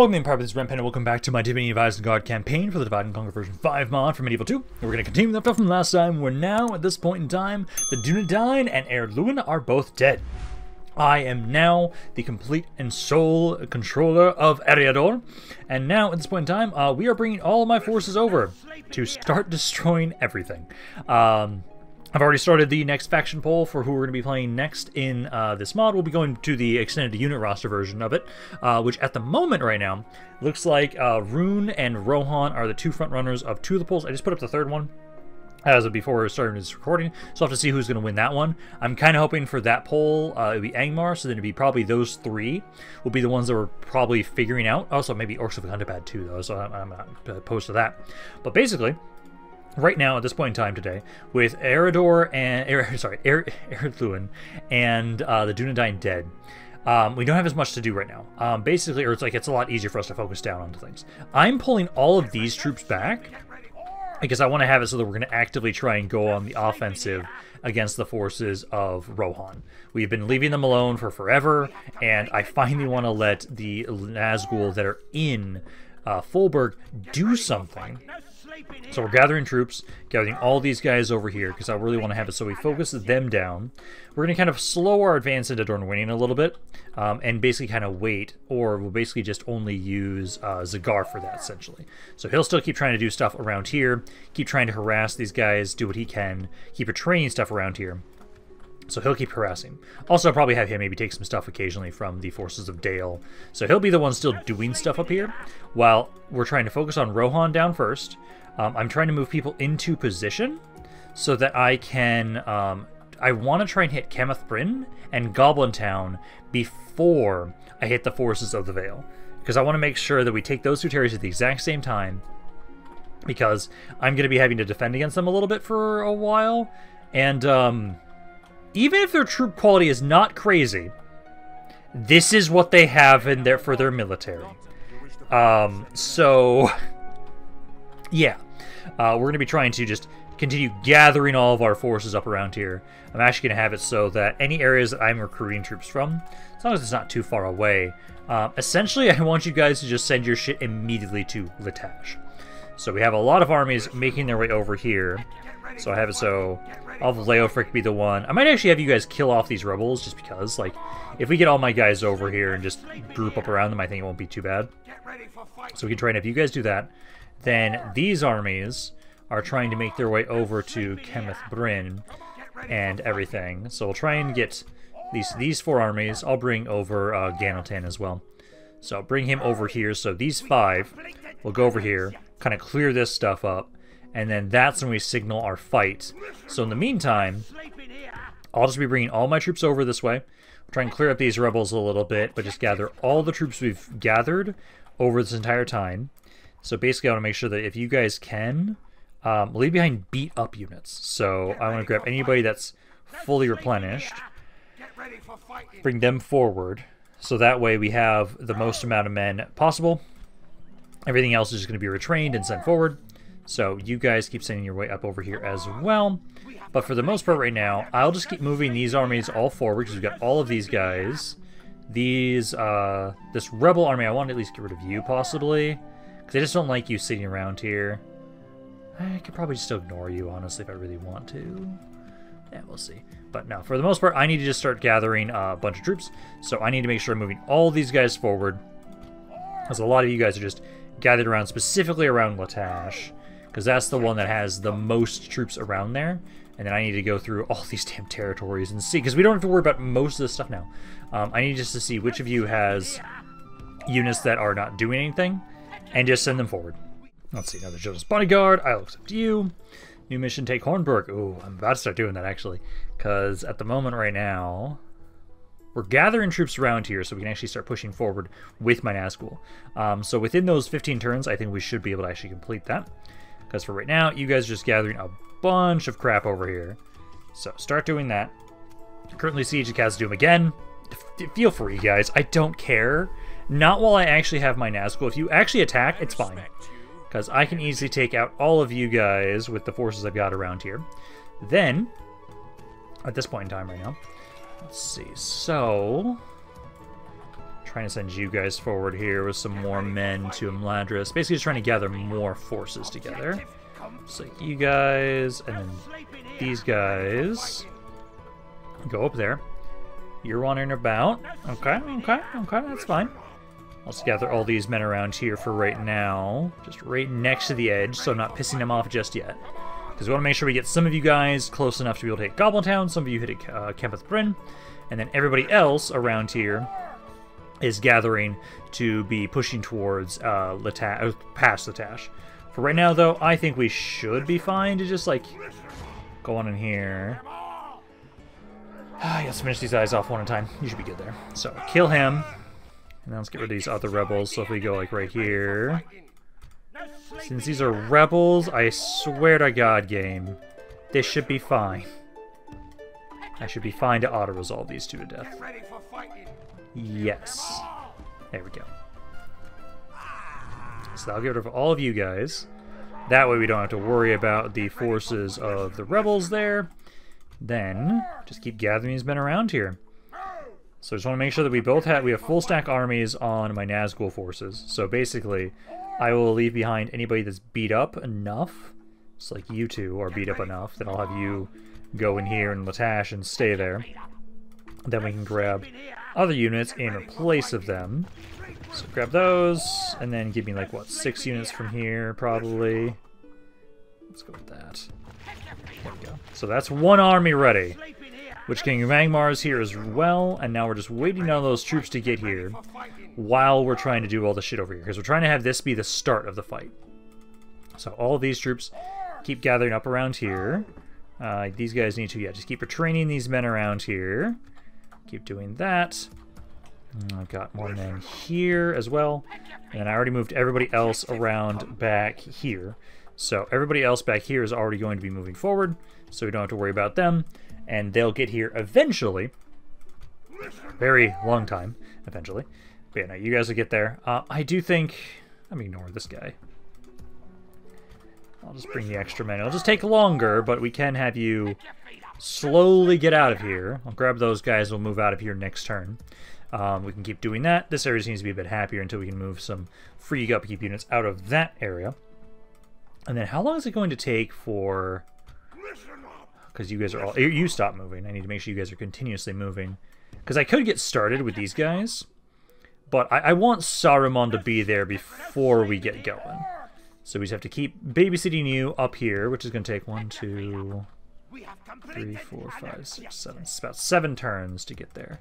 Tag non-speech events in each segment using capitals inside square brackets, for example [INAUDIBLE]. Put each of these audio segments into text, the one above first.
Welcome in, Pirates Ren and welcome back to my Dominion of Isengard campaign for the Divide and Conquer version 5 mod for Medieval 2. And we're going to continue off from last time. We're now, at this point in time, the Dunedain and Ered Luin are both dead. I am now the complete and sole controller of Eriador, and now, at this point in time, uh, we are bringing all of my forces over to start destroying everything. Um, I've already started the next faction poll for who we're going to be playing next in uh, this mod. We'll be going to the extended unit roster version of it, uh, which at the moment right now looks like uh, Rhûn and Rohan are the two front runners of two of the polls. I just put up the third one as of before starting this recording, so I'll have to see who's going to win that one. I'm kind of hoping for that poll, uh, it would be Angmar, so then it'd be probably those three will be the ones that we're probably figuring out. Also, maybe Orcs of the Gundabad too, though, so I'm, I'm not opposed to that. But basically, right now at this point in time today with Eredor and er, [LAUGHS] sorry er, and uh, the Dunedain dead. Um, we don't have as much to do right now. Um, basically, or it's like it's a lot easier for us to focus down onto things. I'm pulling all of these troops back because I want to have it so that we're going to actively try and go on the offensive against the forces of Rohan. We've been leaving them alone for forever, and I finally want to let the Nazgul that are in uh, Fulberg do something so we're gathering troops, gathering all these guys over here, because I really want to have it so we focus them down. We're going to kind of slow our advance into Dorwinion a little bit, um, and basically kind of wait, or we'll basically just only use uh, Zagar for that, essentially. So he'll still keep trying to do stuff around here, keep trying to harass these guys, do what he can, keep training stuff around here. So he'll keep harassing. Also, I'll probably have him maybe take some stuff occasionally from the forces of Dale. So he'll be the one still doing stuff up here, while we're trying to focus on Rohan down first, um, I'm trying to move people into position so that I can... Um, I want to try and hit Cameth Brin and Goblin Town before I hit the forces of the Vale. Because I want to make sure that we take those two territories at the exact same time. Because I'm going to be having to defend against them a little bit for a while. And um, even if their troop quality is not crazy, this is what they have in there for their military. Um, so, [LAUGHS] yeah. Uh, we're going to be trying to just continue gathering all of our forces up around here. I'm actually going to have it so that any areas that I'm recruiting troops from, as long as it's not too far away, uh, essentially [LAUGHS] I want you guys to just send your shit immediately to Latash. So we have a lot of armies making their way over here. So I have it so I'll have Leofric be the one. I might actually have you guys kill off these rebels just because, like, if we get all my guys over here and just group up around them, I think it won't be too bad. So we can try and if you guys do that, then these armies are trying to make their way over to Cameth Brin and everything. So we'll try and get these these four armies. I'll bring over uh, Ganotan as well. So bring him over here. So these five will go over here, kind of clear this stuff up, and then that's when we signal our fight. So in the meantime, I'll just be bringing all my troops over this way. I'll try and clear up these rebels a little bit, but just gather all the troops we've gathered over this entire time. So basically, I want to make sure that if you guys can, um, leave behind beat up units. So I want to grab anybody that's fully replenished, bring them forward, so that way we have the most amount of men possible. Everything else is just going to be retrained and sent forward. So you guys keep sending your way up over here as well. But for the most part right now, I'll just keep moving these armies all forward because we've got all of these guys. These, uh, this rebel army, I want to at least get rid of you possibly. Because I just don't like you sitting around here. I could probably just ignore you, honestly, if I really want to. Yeah, we'll see. But no, for the most part, I need to just start gathering a bunch of troops. So I need to make sure I'm moving all these guys forward. Because a lot of you guys are just gathered around, specifically around Latash. Because that's the one that has the most troops around there. And then I need to go through all [LAUGHS] these damn territories and see. Because we don't have to worry about most of this stuff now. Um, I need just to see which of you has units that are not doing anything and just send them forward. Let's see, another Jonas Bodyguard. I'll accept you. New mission, take Hornburg. Ooh, I'm about to start doing that, actually. Because at the moment right now, we're gathering troops around here so we can actually start pushing forward with my Nazgul. Um, so within those 15 turns, I think we should be able to actually complete that. Because for right now, you guys are just gathering a bunch of crap over here. So start doing that. Currently Siege of Khazad-dûm again. F feel free, guys. I don't care. Not while I actually have my Nazgul. If you actually attack, it's fine. Because I can easily take out all of you guys with the forces I've got around here. Then, at this point in time right now, let's see. So, Trying to send you guys forward here with some more men to Mladris. Basically just trying to gather more forces together. So you guys, and then these guys go up there. You're wandering about. Okay, okay, okay, that's fine. Just gather all these men around here for right now. Just right next to the edge, so I'm not pissing them off just yet. Because we want to make sure we get some of you guys close enough to be able to hit Goblin Town, some of you hit uh, Cameth Brin, and then everybody else around here is gathering to be pushing towards uh, Lata uh, past Latash. For right now, though, I think we should be fine to just, like, go on in here. [SIGHS] Ah, let's finish these guys off one at a time. You should be good there. So, kill him. And then let's get rid of these other rebels. So if we go, like, right here... Since these are rebels, I swear to God, game, this should be fine. I should be fine to auto-resolve these two to death. Yes. There we go. So I'll get rid of all of you guys. That way we don't have to worry about the forces of the rebels there. Then, just keep gathering these men around here. So I just want to make sure that we both have we have full stack armies on my Nazgul forces. So basically, I will leave behind anybody that's beat up enough. It's like you two are beat up enough that I'll have you go in here and Latash and stay there. Then we can grab other units in place of them. So grab those, and then give me like, what, six units from here, probably. Let's go with that. So that's one army ready. Witch King Magmar is here as well, and now we're just waiting on those troops to get here while we're trying to do all the shit over here, because we're trying to have this be the start of the fight. So all these troops keep gathering up around here. Uh, these guys need to, yeah, just keep retraining these men around here. Keep doing that. I've got more men here as well. And I already moved everybody else around back here. So everybody else back here is already going to be moving forward, so we don't have to worry about them. And they'll get here eventually. Very long time, eventually. But yeah, no, you guys will get there. Uh, I do think... Let me ignore this guy. I'll just bring the extra men. It'll just take longer, but we can have you slowly get out of here. I'll grab those guys. We'll move out of here next turn. Um, we can keep doing that. This area seems to be a bit happier until we can move some free upkeep units out of that area. And then how long is it going to take for... Because you guys are all... You stop moving. I need to make sure you guys are continuously moving. Because I could get started with these guys. But I, I want Saruman to be there before we get going. So we just have to keep babysitting you up here, which is going to take one, two, three, four, five, six, seven. It's about seven turns to get there.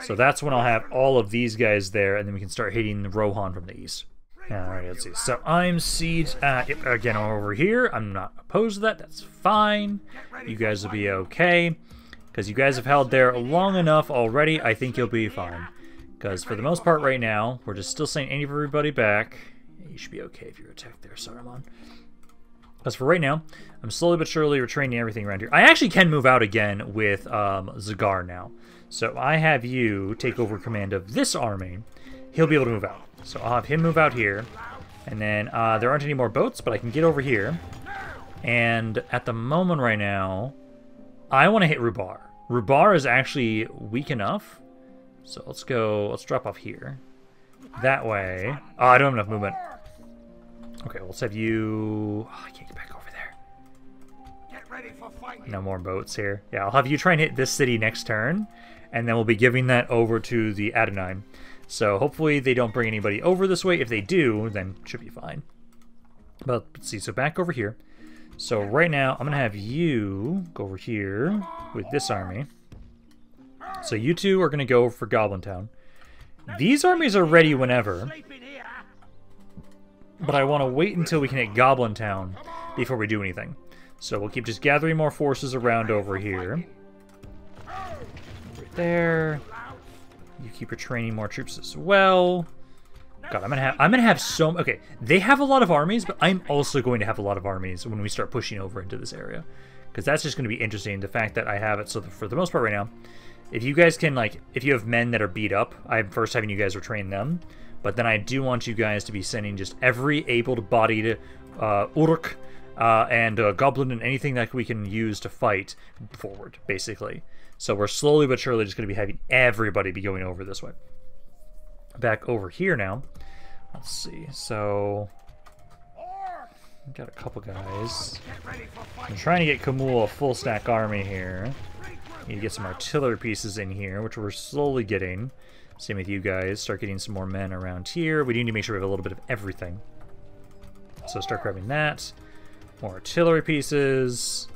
So that's when I'll have all of these guys there, and then we can start hitting Rohan from the east. Alright, let's see. So I'm siege uh, again over here. I'm not opposed to that. That's fine. You guys will be okay. Because you guys have held there long enough already, I think you'll be fine. Because for the most part right now, we're just still sending everybody back. You should be okay if you're attacked there, Saruman. As for right now, I'm slowly but surely retraining everything around here. I actually can move out again with um, Zagar now. So I have you take over command of this army. He'll be able to move out. So I'll have him move out here. And then uh, there aren't any more boats, but I can get over here. And at the moment right now, I want to hit Rubar. Rubar is actually weak enough. So let's go, let's drop off here. That way. Oh, I don't have enough movement. Okay, let's have you... Oh, I can't get back over there. Get ready for fighting. No more boats here. Yeah, I'll have you try and hit this city next turn, and then we'll be giving that over to the Adonai. So hopefully they don't bring anybody over this way. If they do, then should be fine. But let's see, so back over here. So right now, I'm going to have you go over here with this army. So you two are going to go for Goblin Town. These armies are ready whenever. But I want to wait until we can hit Goblin Town before we do anything. So we'll keep just gathering more forces around over here. Right there. You keep your training more troops as well. God, I'm gonna have I'm gonna have so okay. They have a lot of armies, but I'm also going to have a lot of armies when we start pushing over into this area, because that's just going to be interesting. The fact that I have it so for the most part right now, if you guys can like, if you have men that are beat up, I'm first having you guys retrain them. But then I do want you guys to be sending just every able-bodied uh, Uruk uh, and uh, Goblin and anything that we can use to fight forward, basically. So we're slowly but surely just going to be having everybody be going over this way. back over here now. Let's see. So got a couple guys. I'm trying to get Khamûl a full stack army here. Need to get some artillery pieces in here, which we're slowly getting. Same with you guys. Start getting some more men around here. We need to make sure we have a little bit of everything. So start grabbing that. More artillery pieces.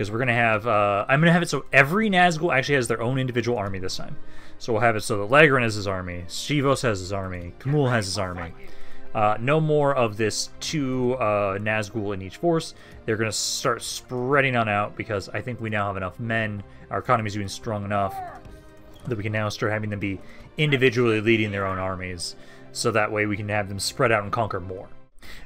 Because we're going to have... Uh, I'm going to have it so every Nazgul actually has their own individual army this time. So we'll have it so that Lagran has his army, Shivos has his army, Khamûl has his army. Uh, no more of this two uh, Nazgul in each force. They're going to start spreading on out because I think we now have enough men. Our economy is doing strong enough that we can now start having them be individually leading their own armies. So that way we can have them spread out and conquer more.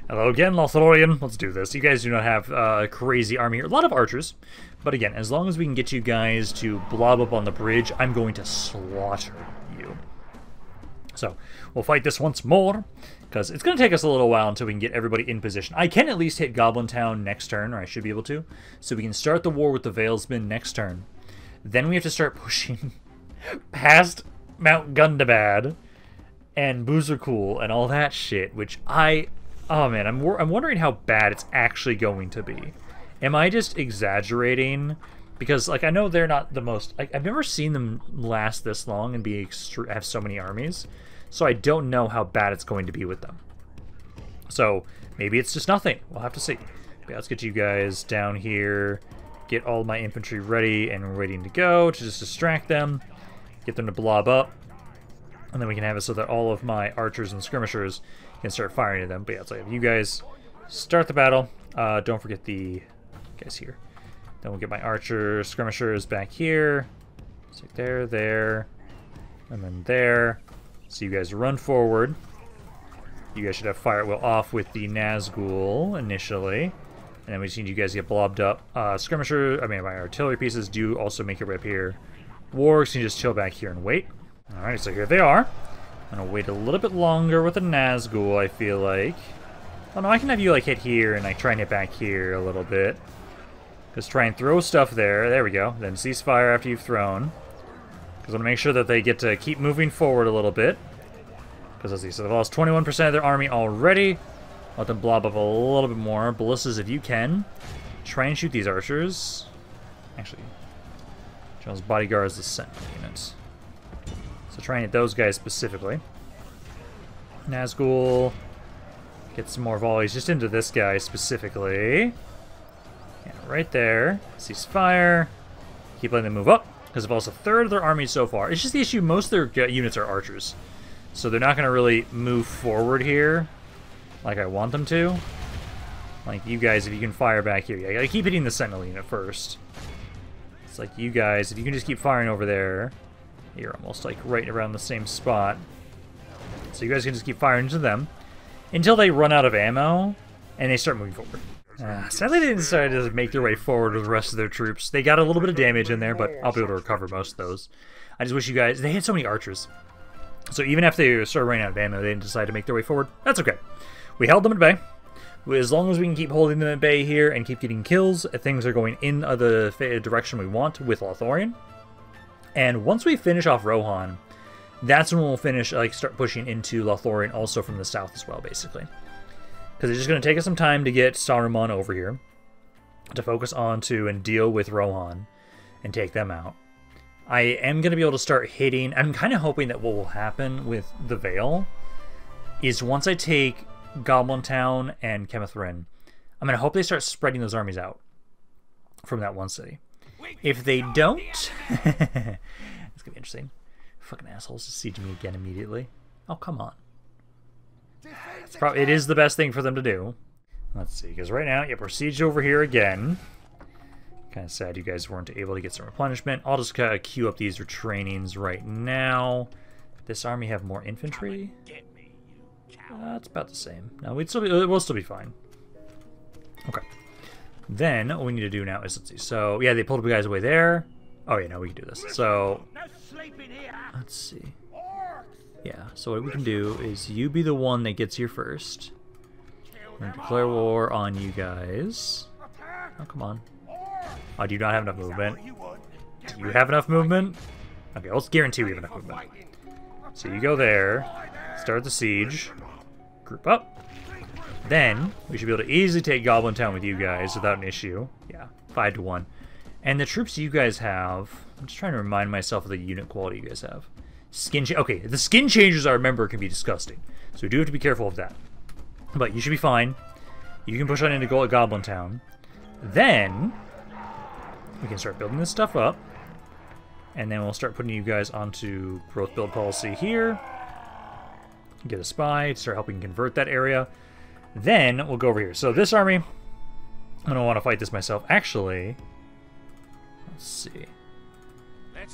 Hello again, Lothlorien. Let's do this. You guys do not have uh, a crazy army here. A lot of archers. But again, as long as we can get you guys to blob up on the bridge, I'm going to slaughter you. So, we'll fight this once more, because it's going to take us a little while until we can get everybody in position. I can at least hit Goblin Town next turn, or I should be able to, so we can start the war with the Valesmen next turn. Then we have to start [LAUGHS] pushing past Mount Gundabad and Boozercool and all that shit, which I... Oh man, I'm, I'm wondering how bad it's actually going to be. Am I just exaggerating? Because, like, I know they're not the most... Like, I've never seen them last this long and be have so many armies. So I don't know how bad it's going to be with them. So, maybe it's just nothing. We'll have to see. Yeah, let's get you guys down here. Get all my infantry ready and waiting to go to just distract them. Get them to blob up. And then we can have it so that all of my archers and skirmishers can start firing at them. But yeah, it's like you guys start the battle. Uh, don't forget the guys here. Then we'll get my archer skirmishers back here. So there, there, and then there. So you guys run forward. You guys should have fire wheel off with the Nazgul initially. And then we just need you guys to get blobbed up. Uh, skirmisher, I mean, my artillery pieces do also make your way up here. Wargs can just chill back here and wait. Alright, so here they are. Gonna wait a little bit longer with the Nazgul, I feel like. Oh no, I can have you like hit here and like try and hit back here a little bit. Just try and throw stuff there. There we go. Then ceasefire after you've thrown. Because I want to make sure that they get to keep moving forward a little bit. Because let's see, so they've lost 21% of their army already. Let them blob up a little bit more. Ballistas if you can. Try and shoot these archers. Actually, John's bodyguard is the sentinel unit. So try and hit those guys specifically. Nazgul. Get some more volleys just into this guy specifically. Yeah, right there. Cease fire. Keep letting them move up, because they've lost a third of their army so far. It's just the issue, most of their units are archers. So they're not going to really move forward here like I want them to. Like, you guys, if you can fire back here. Yeah, I keep hitting the sentinel unit first. It's like, you guys, if you can just keep firing over there. You're almost, like, right around the same spot. So you guys can just keep firing into them. Until they run out of ammo, and they start moving forward. Uh, sadly, they decided to make their way forward with the rest of their troops. They got a little bit of damage in there, but I'll be able to recover most of those. I just wish you guys... They had so many archers. So even after they started running out of ammo, they didn't decide to make their way forward. That's okay. We held them at bay. As long as we can keep holding them at bay here and keep getting kills, things are going in the direction we want with Lothlorien. And once we finish off Rohan, that's when we'll finish, like, start pushing into Lothlorien also from the south as well, basically. Because it's just going to take us some time to get Saruman over here, to focus on to and deal with Rohan and take them out. I am going to be able to start hitting, I'm kind of hoping that what will happen with the Vale is once I take Goblin Town and Cameth Brin, I'm going to hope they start spreading those armies out from that one city. If they don't, [LAUGHS] it's to be interesting. Fucking assholes to siege me again immediately. Oh, come on. It's probably, it is the best thing for them to do. Let's see, because right now, yep, we're sieged over here again. Kind of sad you guys weren't able to get some replenishment. I'll just kind of queue up these trainings right now. This army have more infantry? Uh, about the same. No, we'd still be, we'll still be fine. Okay. Then, what we need to do now is, let's see, so, yeah, they pulled the guys away there. Oh, yeah, no, we can do this. So, let's see. Yeah, so what we can do is you be the one that gets here first. And declare war on you guys. Oh, come on. Oh, do you not have enough movement? Do you have enough movement? Okay, let's guarantee we have enough movement. So you go there, start the siege, group up. Then, we should be able to easily take Goblin Town with you guys without an issue. Yeah, 5 to 1. And the troops you guys have, I'm just trying to remind myself of the unit quality you guys have. Skin Okay, the skin changes I remember can be disgusting. So we do have to be careful of that. But you should be fine. You can push on into Goblin Town. Then, we can start building this stuff up. And then we'll start putting you guys onto growth build policy here. Get a spy, start helping convert that area. Then we'll go over here. So this army, I don't want to fight this myself. Actually, let's see.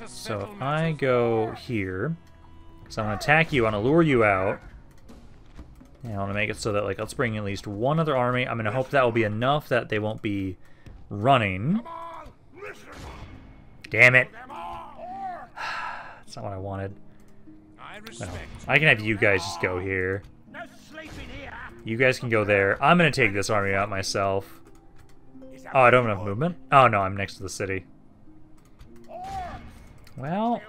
So I go here. So I'm going to attack you, I'm going to lure you out. And I want to make it so that, like, let's bring at least one other army. I'm going to hope that will be enough that they won't be running. Damn it. [SIGHS] That's not what I wanted. No. I can have you guys just go here. You guys can go there. I'm to take this army out myself. Oh, I don't have movement? Oh, no, I'm next to the city. Well,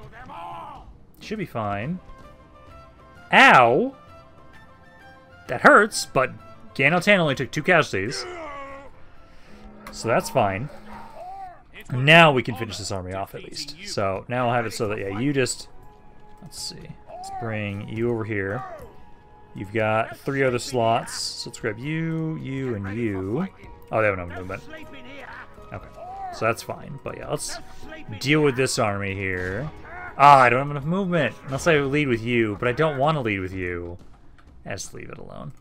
should be fine. Ow! That hurts, but Ganotan only took two casualties. So that's fine. Now we can finish this army off at least. So now I'll have it so that, yeah, you just... Let's see. Let's bring you over here. You've got three other slots. So let's grab you, you, and you. Oh, they have no movement. Okay. So that's fine. But yeah, let's deal with this army here. Ah, I don't have enough movement. Unless I lead with you, but I don't want to lead with you. Just leave it alone.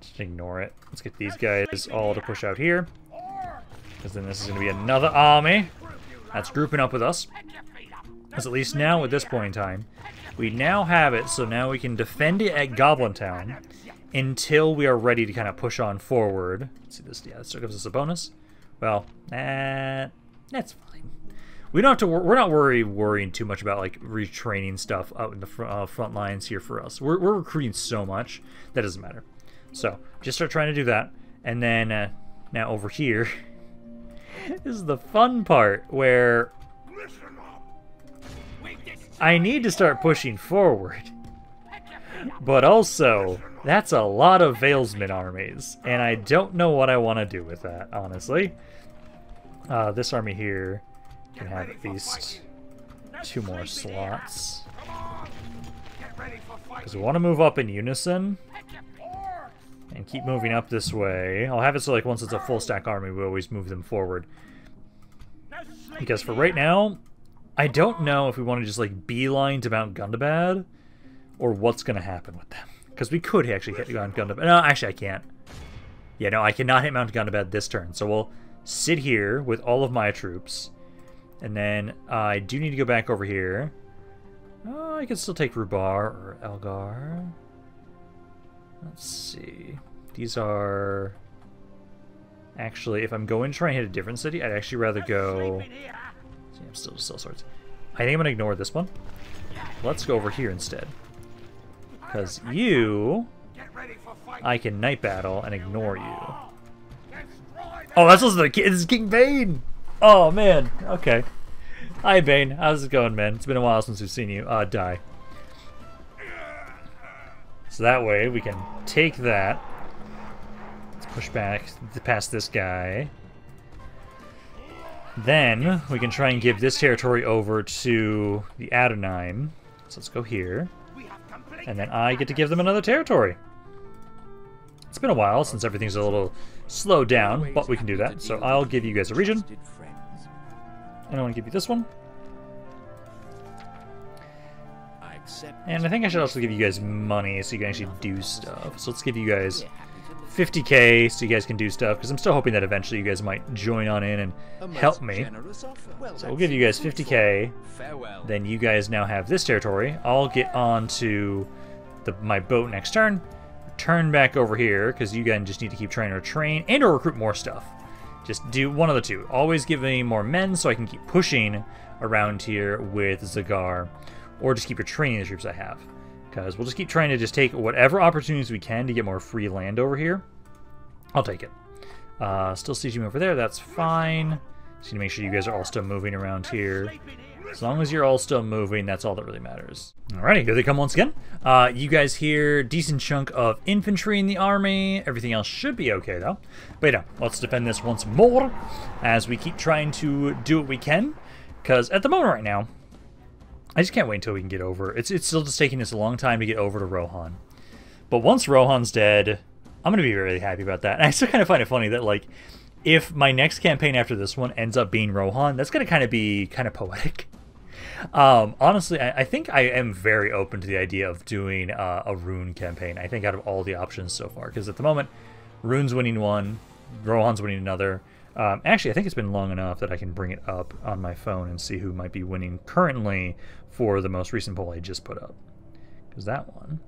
Just ignore it. Let's get these guys all to push out here. Because then this is going to be another army that's grouping up with us. Because at least now, at this point in time, we now have it, so now we can defend it at Goblin Town until we are ready to kind of push on forward. Let's see this, yeah, this still gives us a bonus. Well, eh, that's fine. We don't have to. We're not worry worrying too much about like retraining stuff out in the front, uh, front lines here for us. We're we're recruiting so much that doesn't matter. So just start trying to do that, and then uh, now over here [LAUGHS] this is the fun part where I need to start pushing forward. But also, that's a lot of Valesman armies, and I don't know what I want to do with that, honestly. Uh, this army here can have at least two more slots. Because we want to move up in unison. And keep moving up this way. I'll have it so like once it's a full stack army, we always move them forward. Because for right now, I don't know if we want to just like beeline to Mount Gundabad or what's going to happen with them. Because we could actually hit Mount Gundabad. No, actually I can't. Yeah, no, I cannot hit Mount Gundabad this turn. So we'll sit here with all of my troops. And then uh, I do need to go back over here. Oh, I can still take Rubar or Elgar. Let's see. These are... Actually, if I'm going to try and hit a different city, I'd actually rather go... I'm still just. I think I'm to ignore this one. Let's go over here instead. Because you... I can night battle and ignore you. Oh, that's also the This is King Bain! Oh, man. Okay. Hi, Bain. How's it going, man? It's been a while since we've seen you. Uh, die. So that way we can take that. Let's push back past this guy. Then we can try and give this territory over to the Adonine. So let's go here. And then I get to give them another territory. It's been a while since everything's a little slowed down, but we can do that. So I'll give you guys a region. And I want to give you this one. And I think I should also give you guys money so you can actually do stuff. So let's give you guys 50k so you guys can do stuff, because I'm still hoping that eventually you guys might join on in and help me. So we'll give you guys 50k, then you guys now have this territory. I'll get on to the, my boat next turn, turn back over here, because you guys just need to keep trying to train and or recruit more stuff. Just do one of the two. Always give me more men so I can keep pushing around here with Zagar or just keep your training the troops I have. Because we'll just keep trying to just take whatever opportunities we can to get more free land over here. I'll take it. Uh, still sieging over there, that's fine. Just need to make sure you guys are all still moving around here. As long as you're all still moving, that's all that really matters. Alrighty, here they come once again. Uh, you guys hear decent chunk of infantry in the army. Everything else should be okay though. But yeah, let's defend this once more as we keep trying to do what we can. Because at the moment right now, I just can't wait until we can get over. It's it's still just taking us a long time to get over to Rohan. But once Rohan's dead, I'm gonna be really happy about that. And [LAUGHS] I still kind of find it funny that like if my next campaign after this one ends up being Rohan, that's gonna kind of be kind of poetic. [LAUGHS] Um, honestly, I, I, think I am very open to the idea of doing uh, a Rhûn campaign. I think out of all the options so far, because at the moment, Rhûn's winning one, Rohan's winning another. Um, actually, I think it's been long enough that I can bring it up on my phone and see who might be winning currently for the most recent poll I just put up. Because that one...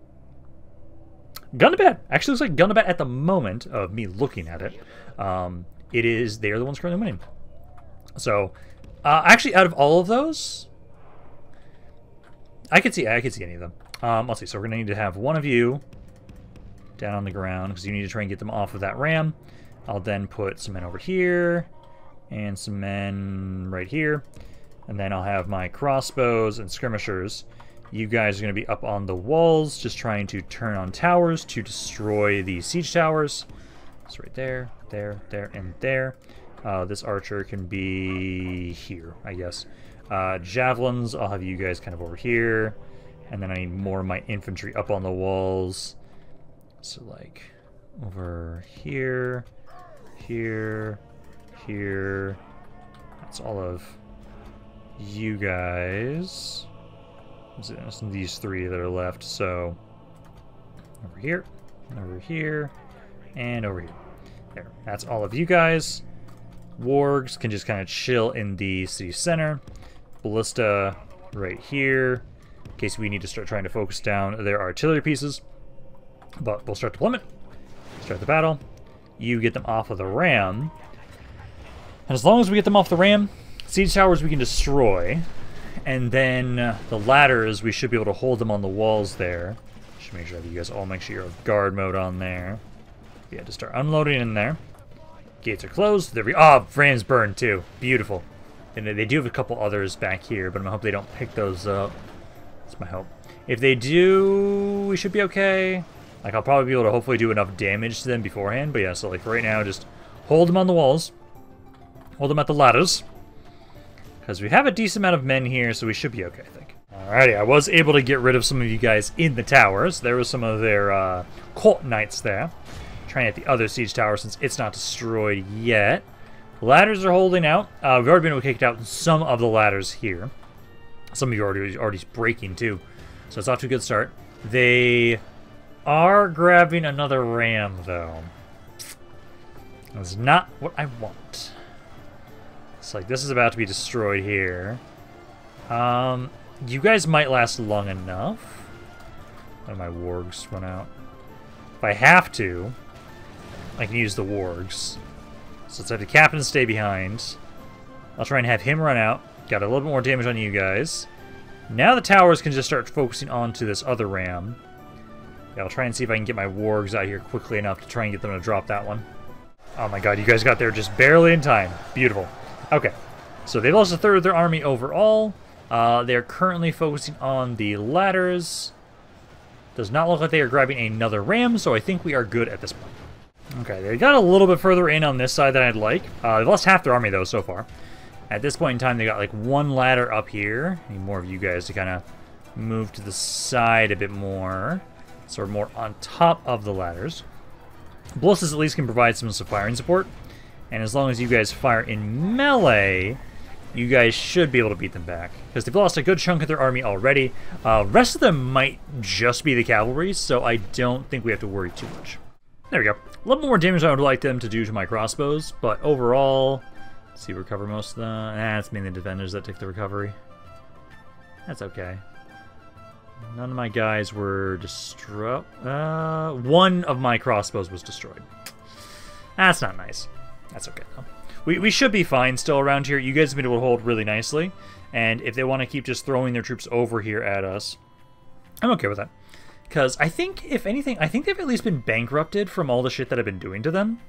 Gundabad! Actually looks like Gundabad at the moment of me looking at it. Um, it is, they are the ones currently winning. So, uh, actually out of all of those, I could see, I could see any of them. Um, let's see, so we're to need to have one of you down on the ground because you need to try and get them off of that ram. I'll then put some men over here and some men right here. And then I'll have my crossbows and skirmishers. You guys are going to be up on the walls, just trying to turn on towers to destroy the siege towers. It's right there, there, there, and there. Uh, this archer can be here, I guess. Uh, javelins, I'll have you guys kind of over here. And then I need more of my infantry up on the walls. So like over here here, here. That's all of you guys. These three that are left, so over here, over here, and over here. There, that's all of you guys. Wargs can just kind of chill in the city center. Ballista right here, in case we need to start trying to focus down their artillery pieces. But we'll start deployment, start the battle you get them off of the ram. And as long as we get them off the ram, siege towers we can destroy. And then uh, the ladders, we should be able to hold them on the walls there. Should make sure that you guys all make sure you're guard mode on there. Yeah, to start unloading in there. Gates are closed. There we Ah, rams burned too. Beautiful. And they do have a couple others back here, but I hope they don't pick those up. That's my hope. If they do, we should be okay. Like, I'll probably be able to hopefully do enough damage to them beforehand. But yeah, so like right now, just hold them on the walls. Hold them at the ladders. Because we have a decent amount of men here, so we should be okay, I think. Alrighty, I was able to get rid of some of you guys in the towers. There was some of their uh, cult knights there. Trying at the other siege tower since it's not destroyed yet. Ladders are holding out. Uh, we've already been able to kick out some of the ladders here. Some of you are already, already breaking too. So it's off to a good start. They are grabbing another ram, though. That's not what I want. Like, this is about to be destroyed here. Um, you guys might last long enough. Let my wargs run out. If I have to, I can use the wargs. So let's have the captain stay behind. I'll try and have him run out. Got a little bit more damage on you guys. Now the towers can just start focusing onto this other ram. Yeah, I'll try and see if I can get my wargs out here quickly enough to try and get them to drop that one. Oh my god, you guys got there just barely in time. Beautiful. Okay, so they've lost a third of their army overall. Uh, they're currently focusing on the ladders. Does not look like they are grabbing another ram, so I think we are good at this point. Okay, they got a little bit further in on this side than I'd like. Uh, they've lost half their army, though, so far. At this point in time, they got, like, one ladder up here. Need more of you guys to kind of move to the side a bit more. So we're more on top of the ladders. Ballistas at least can provide some firing support. And as long as you guys fire in melee, you guys should be able to beat them back. Because they've lost a good chunk of their army already. Uh, rest of them might just be the cavalry, so I don't think we have to worry too much. There we go. A little more damage I would like them to do to my crossbows, but overall, see recover most of the... Ah, it's mainly defenders that take the recovery. That's okay. None of my guys were destroyed. Uh, one of my crossbows was destroyed. That's not nice. That's okay, though. We, we should be fine still around here. You guys have been able to hold really nicely. And if they want to keep just throwing their troops over here at us, I'm okay with that. Because I think, if anything, I think they've at least been bankrupted from all the shit that I've been doing to them.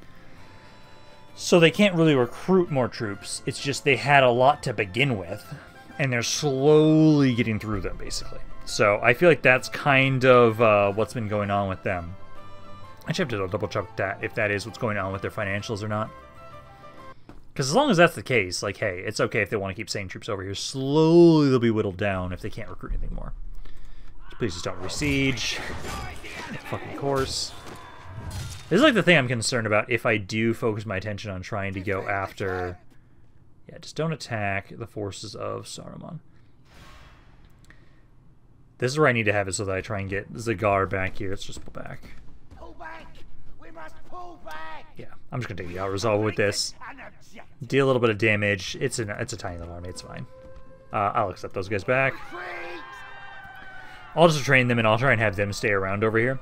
So they can't really recruit more troops. It's just they had a lot to begin with and they're slowly getting through them, basically. So I feel like that's kind of uh, what's been going on with them. I should have to double check that if that is what's going on with their financials or not. Because as long as that's the case, like, hey, it's okay if they want to keep sending troops over here. Slowly they'll be whittled down if they can't recruit anything more. Please just don't resiege. Fucking course. This is like the thing I'm concerned about if I do focus my attention on trying to go after... Yeah, just don't attack the forces of Saruman. This is where I need to have it so that I try and get Zagar back here. Let's just pull back. Pull back! We must pull back! Yeah, I'm just gonna take the out resolve with this. Deal a little bit of damage. It's an it's a tiny little army. It's fine. Uh, I'll accept those guys back. I'll just train them and I'll try and have them stay around over here.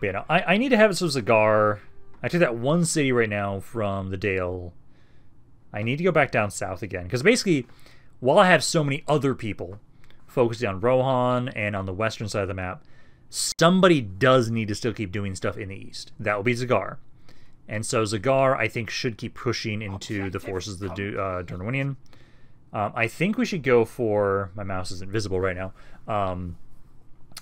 But yeah, no, I, I need to have some so Zagar. I took that one city right now from the Dale. I need to go back down south again. Because basically, while I have so many other people focusing on Rohan and on the western side of the map, somebody does need to still keep doing stuff in the east. That will be Zagar. And so Zagar, I think, should keep pushing into the forces of the uh. Um, I think we should go for... My mouse isn't visible right now. Um,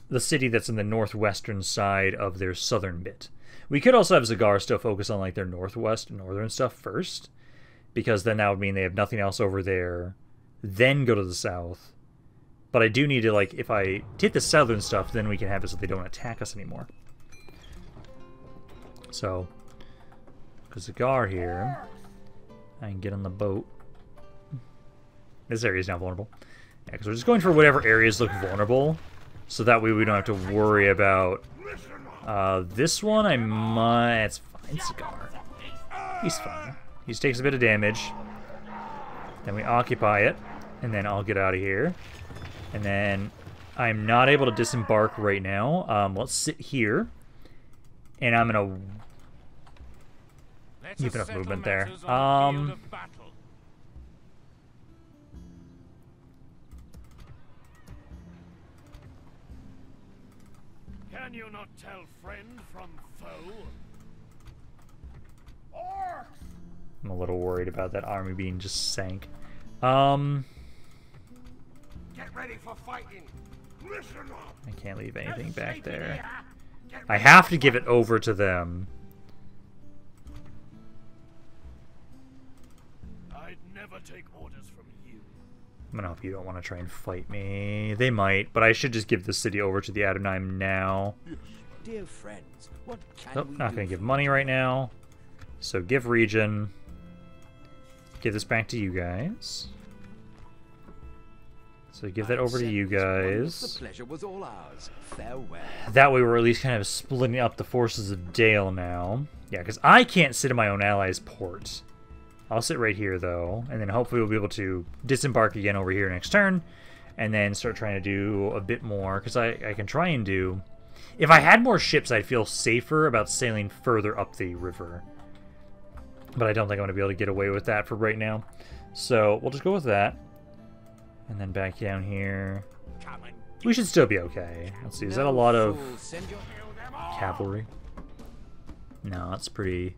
the city that's in the northwestern side of their southern bit. We could also have Zagar still focus on like their northwest and northern stuff first, because then that would mean they have nothing else over there. Then go to the south. But I do need to like if I hit the southern stuff, then we can have it so they don't attack us anymore. So, because Zagar here, I can get on the boat. This area is now vulnerable. Yeah, because we're just going for whatever areas look vulnerable so that way we don't have to worry about... Uh, this one I might... It's fine, Cigar. He's fine. He just takes a bit of damage. Then we occupy it. And then I'll get out of here. And then I'm not able to disembark right now. Um, let's sit here. And I'm going to... Keep enough movement there. Um... Can you not tell friend from foe? Orcs! I'm a little worried about that army being just sank. Um... Get ready for fighting! Listen up! I can't leave anything back there. I have to give it over to them. I'm gonna hope you don't want to try and fight me. They might, but I should just give the city over to the Adonai now. Dear friends, what can Nope, we not gonna give money right now. So give region. Give this back to you guys. So give that over to you guys. Pleasure was all ours. Farewell. That way we're at least kind of splitting up the forces of Dale now. Yeah, because I can't sit in my own ally's port. I'll sit right here, though, and then hopefully we'll be able to disembark again over here next turn, and then start trying to do a bit more, because I, I can try and do... If I had more ships, I'd feel safer about sailing further up the river. But I don't think I'm going to be able to get away with that for right now. So we'll just go with that. And then back down here. We should still be okay. Let's see, is that a lot of cavalry? No, that's pretty...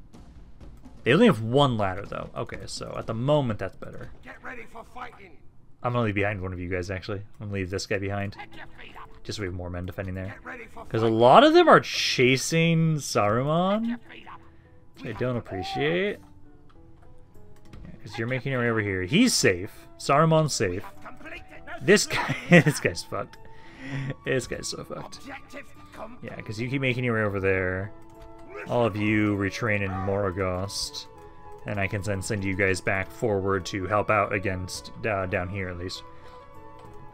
They only have one ladder, though. Okay, so at the moment, that's better. Get ready for fighting! I'm gonna leave behind one of you guys, actually. I'm gonna leave this guy behind. Take your feet up! Just so we have more men defending there. Get ready for Because a lot of them are chasing Saruman, Your feet up! which I don't appreciate. Because you're making your way over here. He's safe. Saruman's safe. This guy, [LAUGHS] this guy's fucked. This guy's so fucked. Yeah, because you keep making your way over there. All of you retrain in Morogost. And I can then send you guys back forward to help out against, uh, down here at least.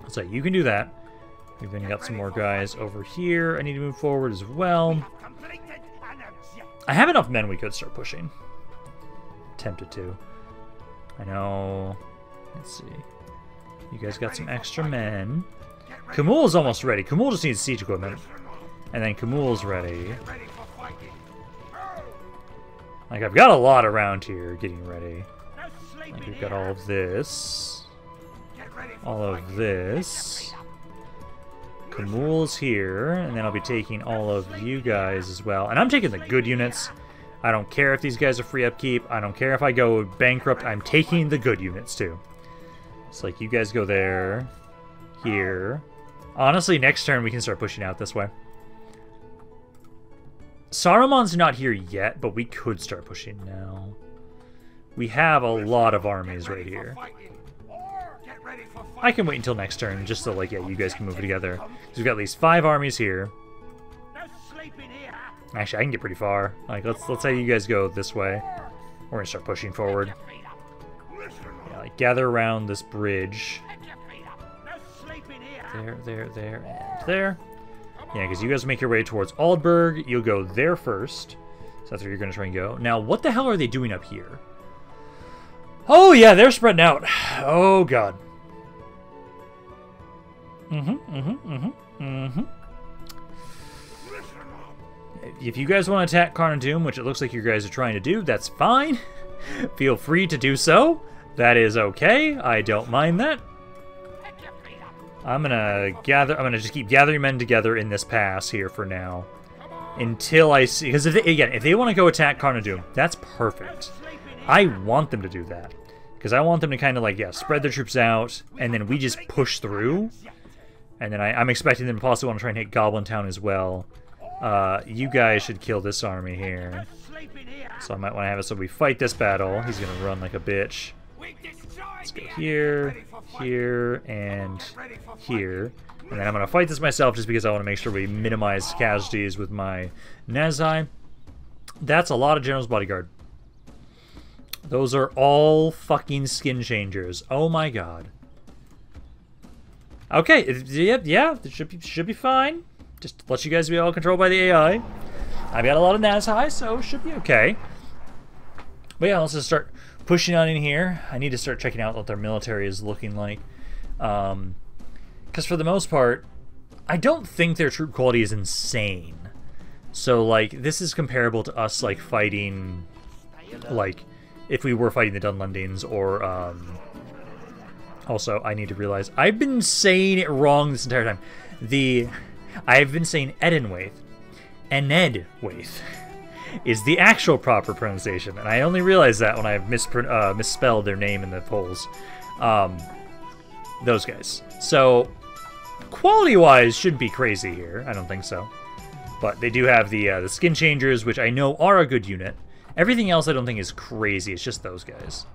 So you can do that. We've then got some more guys over here. I need to move forward as well. I have enough men we could start pushing. Tempted to. I know. Let's see. You guys got some extra men. Khamûl is almost ready. Khamûl just needs siege equipment. And then Khamûl's ready. Like, I've got a lot around here getting ready. Like, we've got all of this. Get ready for All of this. Khamûl's here, and then I'll be taking all of you guys as well. And I'm taking the good units. I don't care if these guys are free upkeep. I don't care if I go bankrupt. I'm taking the good units too. It's like you guys go there, here. Honestly, next turn we can start pushing out this way. Saruman's not here yet, but we could start pushing now. We have a lot of armies right here. Get ready for fighting. I can wait until next turn, just so, like, yeah, you guys can move together. we've got at least five armies here. No sleeping here. Actually, I can get pretty far. Like, let's let's say you guys go this way. We're gonna start pushing forward. Feet up. Listen Yeah, like, gather around this bridge. Get your feet up. No sleeping here. There, there, there, and there. Yeah, because you guys make your way towards Aldburg. You'll go there first. So that's where you're going to try and go. Now, what the hell are they doing up here? Oh, yeah, they're spreading out. [SIGHS] Oh, God. Mm-hmm, mm-hmm, mm-hmm, mm-hmm. If you guys want to attack Carn Dûm, which it looks like you guys are trying to do, that's fine. [LAUGHS] Feel free to do so. That is okay. I don't mind that. I'm gonna gather. I'm gonna just keep gathering men together in this pass here for now, until I see. Because if they, again, if they want to go attack Carn Dûm, that's perfect. I want them to do that because I want them to kind of like yeah, spread their troops out, and then we just push through. And then I, I'm expecting them to possibly want to try and hit Goblin Town as well. Uh, you guys should kill this army here. So I might want to have it so we fight this battle. He's gonna run like a bitch. Let's go here, here, and here. And then I'm going to fight this myself just because I want to make sure we minimize casualties with my Nazhai. That's a lot of General's Bodyguard. Those are all fucking skin changers. Oh my god. Okay, yeah, yeah, it should be, should be fine. Just let you guys be all controlled by the AI. I've got a lot of Nazhai, so should be okay. But yeah, let's just start pushing on in here. I need to start checking out what their military is looking like. Um, because for the most part, I don't think their troop quality is insane. So like this is comparable to us like fighting, like if we were fighting the Dunlendings or um. Also, I need to realize I've been saying it wrong this entire time. The I've been saying Edenwaith, Enedwaith [LAUGHS] is the actual proper pronunciation, and I only realized that when I uh, misspelled their name in the polls. Um, those guys. So, quality-wise, should be crazy here. I don't think so, but they do have the uh, the skin changers, which I know are a good unit. Everything else I don't think is crazy. It's just those guys.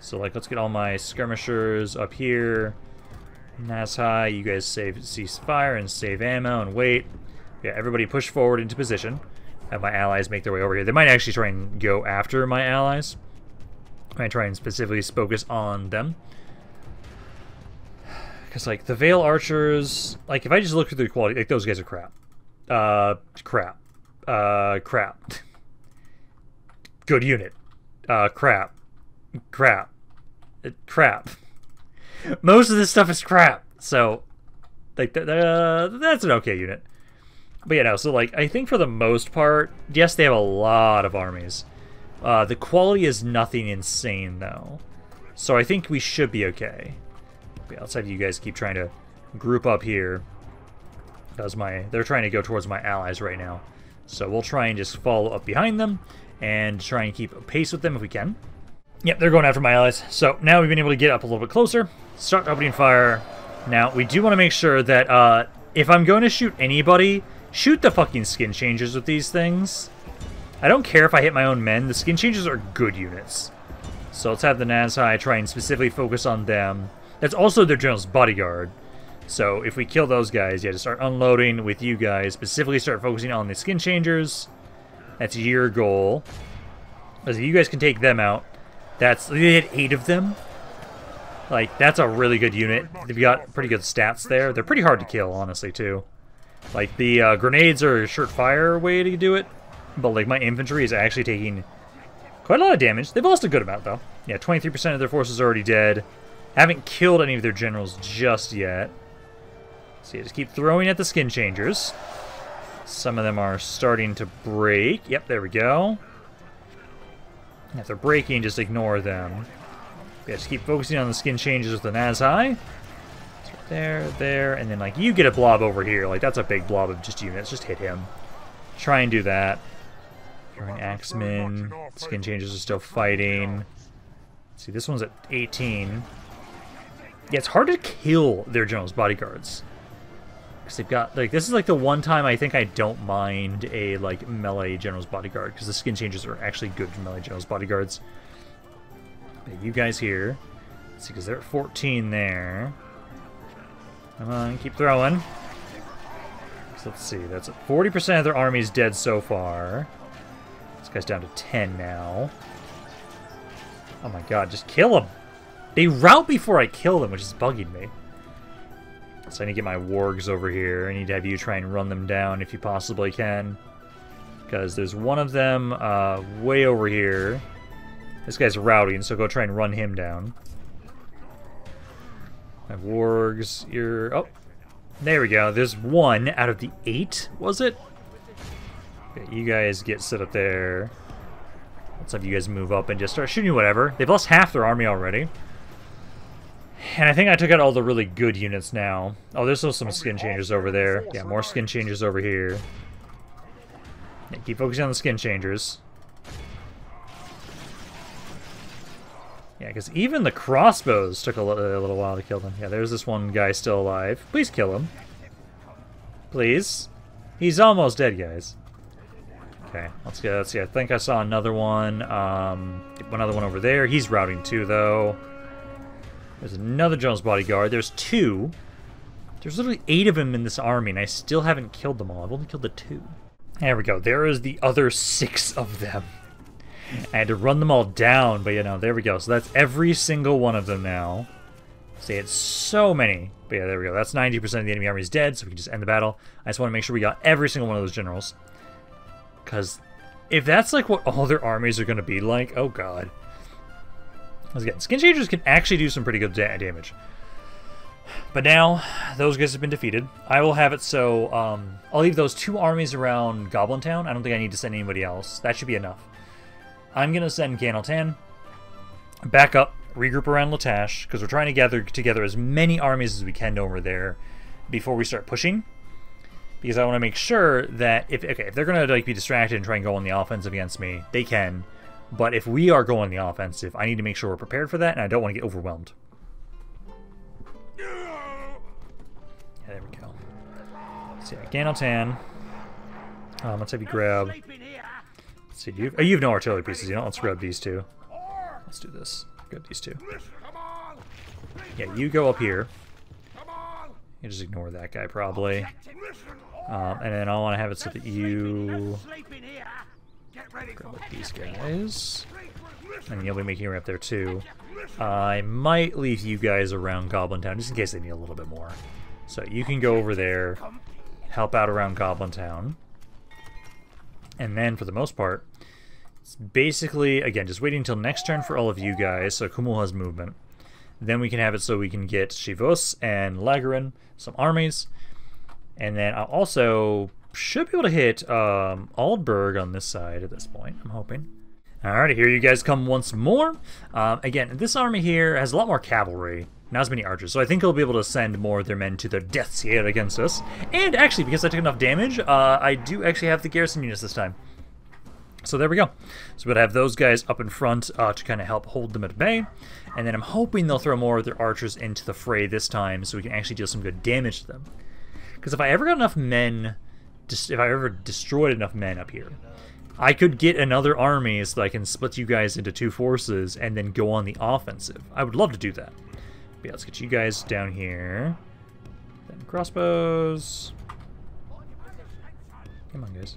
So like, let's get all my skirmishers up here. Nazhai, you guys save cease fire and save ammo and wait. Yeah, everybody push forward into position. Have my allies make their way over here. They might actually try and go after my allies. I try and specifically focus on them. Because, like, the Vale Archers, like, if I just look at the quality, like, those guys are crap. Uh, crap. Uh, crap. [LAUGHS] Good unit. Uh, crap. Crap. Uh, crap. [LAUGHS] Most of this stuff is crap. So, like, th- uh, that's an okay unit. But yeah, no, so like I think for the most part, yes, they have a lot of armies. Uh, the quality is nothing insane though, so I think we should be okay. But yeah, let's have you guys keep trying to group up here. Because my they're trying to go towards my allies right now, so we'll try and just follow up behind them and try and keep pace with them if we can. Yep, they're going after my allies. So now we've been able to get up a little bit closer, start opening fire. Now we do want to make sure that uh, if I'm going to shoot anybody, shoot the fucking skin changers with these things. I don't care if I hit my own men. The skin changers are good units. So let's have the Nazhai try and specifically focus on them. That's also their general's bodyguard. So if we kill those guys, yeah, just start unloading with you guys. Specifically start focusing on the skin changers. That's your goal. Because if you guys can take them out, that's they had eight of them. Like that's a really good unit. They've got pretty good stats there. They're pretty hard to kill, honestly, too. Like the uh, grenades are a surefire way to do it, but like my infantry is actually taking quite a lot of damage. They've lost a good amount though. Yeah, 23% of their forces already dead. Haven't killed any of their generals just yet. So yeah, just keep throwing at the skin changers. Some of them are starting to break. Yep, there we go. If they're breaking, just ignore them. Yeah, just keep focusing on the skin changes with the Nazhai. There, there, and then like you get a blob over here. Like that's a big blob of just units. Just hit him. Try and do that. Throwing Axeman. Skin changes are still fighting. See, this one's at 18. Yeah, it's hard to kill their general's bodyguards. Because they've got, like, this is like the one time I think I don't mind a, like, melee general's bodyguard. Because the skin changes are actually good for melee general's bodyguards. Okay, you guys here. Let's see, because they're at 14 there. Come on, keep throwing. So let's see, that's 40% of their army's dead so far. This guy's down to 10 now. Oh my god, just kill them! They rout before I kill them, which is bugging me. So I need to get my wargs over here. I need to have you try and run them down if you possibly can. Because there's one of them uh, way over here. This guy's routing, so go try and run him down. My wargs, you're... Oh, there we go. There's one out of the eight, was it? Okay, you guys get set up there. Let's have you guys move up and just start shooting whatever. They've lost half their army already. And I think I took out all the really good units now. Oh, there's still some skin changes over there. Yeah, more skin changes over here. Yeah, keep focusing on the skin changers. Yeah, because even the crossbows took a, a little while to kill them. Yeah, there's this one guy still alive. Please kill him. Please. He's almost dead, guys. Okay, let's go. Let's see. I think I saw another one. Um, another one over there. He's routing too, though. There's another Jones bodyguard. There's two. There's literally eight of them in this army, and I still haven't killed them all. I've only killed the two. There we go. There is the other six of them. I had to run them all down, but you know, there we go. So that's every single one of them now. See, it's so many. But yeah, there we go. That's 90% of the enemy army is dead, so we can just end the battle. I just want to make sure we got every single one of those generals. Because if that's like what all their armies are going to be like, oh god. Once again, skin changers can actually do some pretty good da damage. But now, those guys have been defeated. I will have it so, um, I'll leave those two armies around Goblin Town. I don't think I need to send anybody else. That should be enough. I'm going to send Ganaltan back up, regroup around Latash, because we're trying to gather together as many armies as we can over there before we start pushing. Because I want to make sure that if okay, if they're going to like be distracted and try and go on the offensive against me, they can. But if we are going the offensive, I need to make sure we're prepared for that, and I don't want to get overwhelmed. Yeah, there we go. So yeah, Ganaltan. Um, let's have you grab... See, do you, oh, you have no artillery pieces, you know? Let's grab these two. Let's do this. Grab these two. Yeah, you go up here. You just ignore that guy, probably. Um, and then I want to have it so that you... Grab these guys. And you'll be making your way up there, too. I might leave you guys around Goblin Town, just in case they need a little bit more. So you can go over there, help out around Goblin Town. And then, for the most part, it's basically, again, just waiting until next turn for all of you guys, so Khamûl has movement. Then we can have it so we can get Shivos and Lagarin, some armies. And then I'll also should be able to hit um, Aldburg on this side at this point, I'm hoping. Alright, here you guys come once more. Um, again, this army here has a lot more cavalry, not as many archers, so I think he'll be able to send more of their men to their deaths here against us. And actually, because I took enough damage, uh, I do actually have the garrison units this time. So there we go. So we'll have those guys up in front uh, to kind of help hold them at bay. And then I'm hoping they'll throw more of their archers into the fray this time so we can actually deal some good damage to them. Because if I ever got enough men, if I ever destroyed enough men up here, I could get another army so that I can split you guys into two forces and then go on the offensive. I would love to do that. But yeah, let's get you guys down here. Then crossbows. Come on, guys.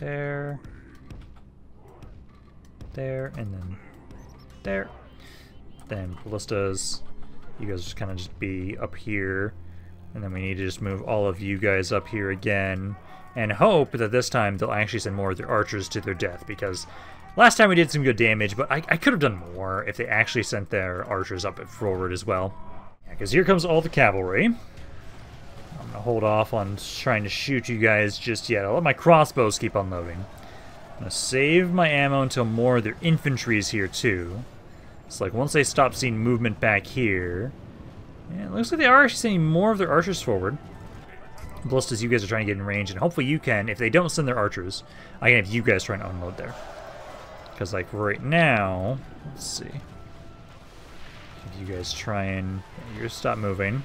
There. There, and then there. Then ballistas. You guys just kind of just be up here. And then we need to just move all of you guys up here again. And hope that this time they'll actually send more of their archers to their death. Because last time we did some good damage, but I, I could have done more if they actually sent their archers up forward as well. Because yeah, here comes all the cavalry. I'm going to hold off on trying to shoot you guys just yet. I'll let my crossbows keep unloading. I'm going to save my ammo until more of their infantry is here too. It's like once they stop seeing movement back here, yeah, it looks like they are actually sending more of their archers forward. Ballistas, you guys are trying to get in range, and hopefully you can. If they don't send their archers, I can have you guys trying to unload there. Because, like, right now, let's see. If you guys try and you stop moving.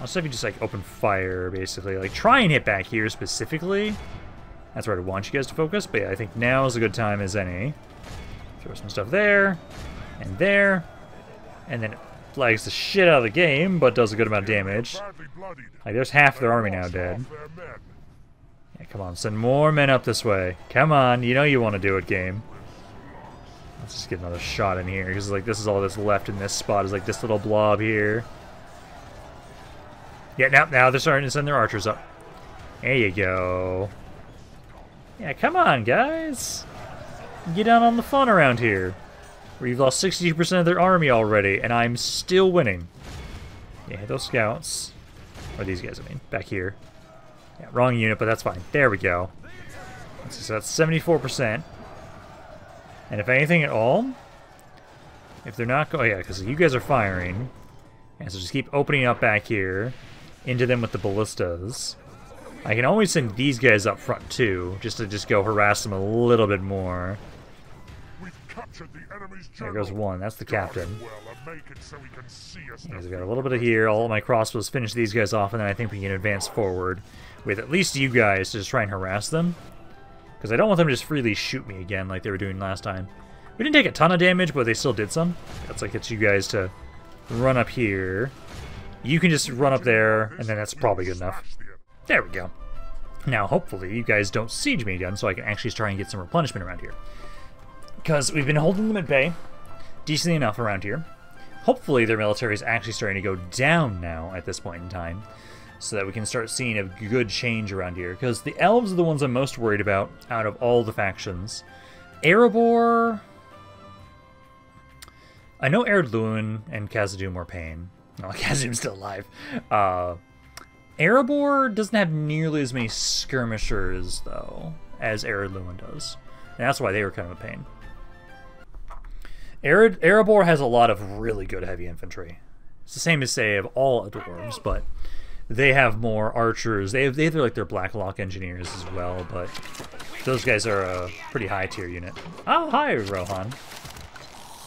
Also, if you just like open fire, basically, like try and hit back here specifically. That's where I want you guys to focus. But yeah, I think now is a good time as any. Throw some stuff there and there, and then it flags the shit out of the game, but does a good amount of damage. Like there's half their army now dead. Yeah, come on, send more men up this way. Come on, you know you want to do it, game. Let's just get another shot in here, because like this is all that's left in this spot is like this little blob here. Yeah, now now they're starting to send their archers up. There you go. Yeah, come on, guys. Get down on the fun around here. Where you've lost 60% of their army already, and I'm still winning. Yeah, those scouts. Or these guys, I mean. Back here. Yeah, wrong unit, but that's fine. There we go. So that's 74%. And if anything at all, if they're not going, oh yeah, because you guys are firing, and so just keep opening up back here into them with the ballistas. I can always send these guys up front too, just to just go harass them a little bit more. The There goes one. That's the captain. well so he can see us Yeah, no so we got a little bit of here. All of my crossbows finish these guys off, and then I think we can advance forward with at least you guys to just try and harass them. Because I don't want them to just freely shoot me again like they were doing last time. We didn't take a ton of damage, but they still did some. That's like it's you guys to run up here. You can just run up there, and then that's probably good enough. There we go. Now, hopefully, you guys don't siege me again, so I can actually try and get some replenishment around here. Because we've been holding them at bay, decently enough around here. Hopefully, their military is actually starting to go down now at this point in time, so that we can start seeing a good change around here. Because the elves are the ones I'm most worried about out of all the factions. Erebor. I know Ered Luin and Khazad-dûm are pain. No, [LAUGHS] Khazad-dûm's still alive. Uh, Erebor doesn't have nearly as many skirmishers, though, as Ered Luin does. And that's why they were kind of a pain. Ered- Erebor has a lot of really good heavy infantry. It's the same as, say, of all dwarves, but they have more archers. They have, they have like their Blacklock engineers as well, but those guys are a pretty high tier unit. Oh, hi, Rohan.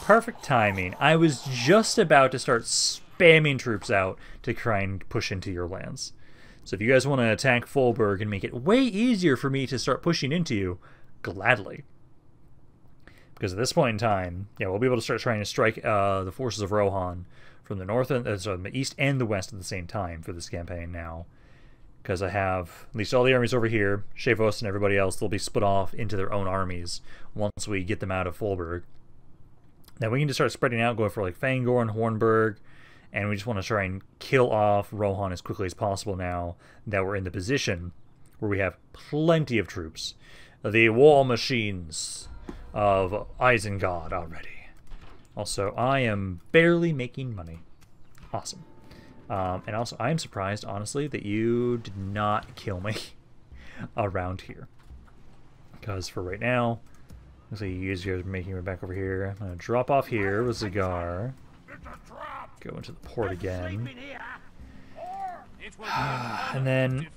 Perfect timing. I was just about to start spamming troops out to try and push into your lands. So if you guys want to attack Fulberg and make it way easier for me to start pushing into you, gladly. Because at this point in time, yeah, we'll be able to start trying to strike uh, the forces of Rohan from the north and uh, sorry, the east and the west at the same time for this campaign now. Because I have at least all the armies over here, Shavos and everybody else, they'll be split off into their own armies once we get them out of Fulberg. Then we can just start spreading out, going for like Fangor and Hornburg, and we just want to try and kill off Rohan as quickly as possible now that we're in the position where we have plenty of troops. The war machines of Isengard already. Also, I am barely making money. Awesome. Um, and also, I am surprised, honestly, that you did not kill me [LAUGHS] around here. Because for right now, looks like you guys are making your way back over here. I'm going to drop off here with Zagar. It's a trap. Go into the port again. Sleep in here. Or It will be [SIGHS] And then.